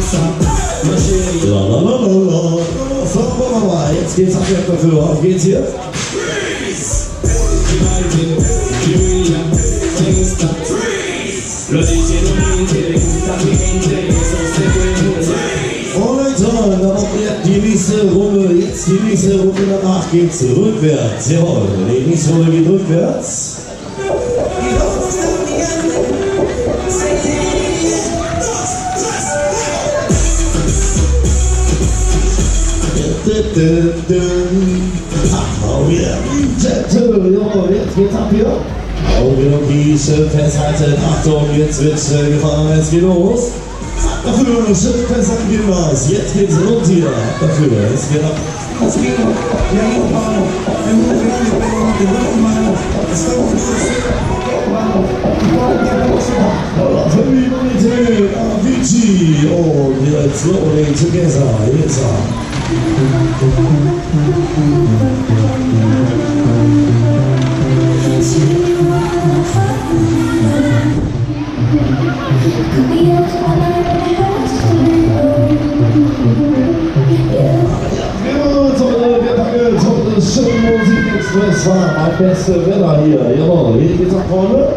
So, Jetzt geht's abwärts dafür. Auf geht's hier. Und dann die nächste Runde, jetzt die nächste Runde danach geht's rückwärts. Jawohl, die nächste Runde geht rückwärts. Sahrauer Wintertour, jetzt geht's ab hier. Augen und Wiese festhalten, Achtung, jetzt wird's schnell gefahren, es geht los. Dafür, Schiff festhalten, was, jetzt geht's rund hier. Dafür, es geht ab. Es geht ab, wir es Avicii, let's together. Slam, my best Villa here. Jawohl, hier geht's nach vorne.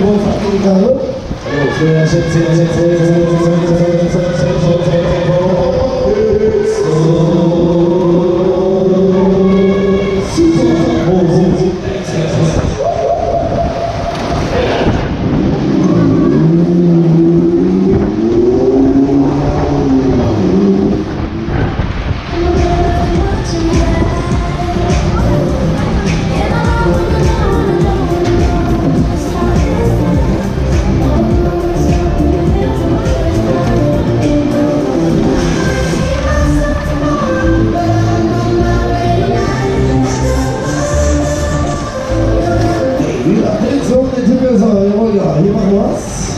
我唱到。Yes.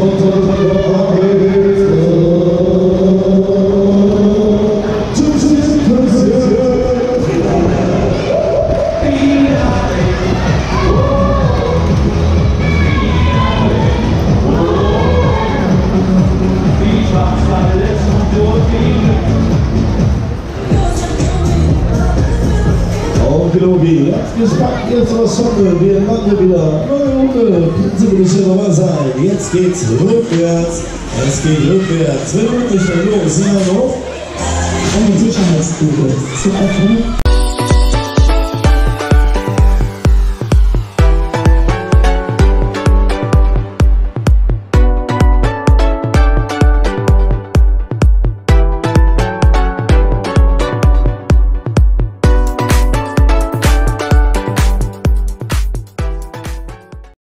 Philologie. Jetzt gespannt, jetzt was Socke, wir landen wieder. Neue Runde, Sie bitte schön dabei sein. Jetzt geht's rückwärts, es geht rückwärts. Wenn du nicht dann los, sind wir noch. Eine gut zu öffnen.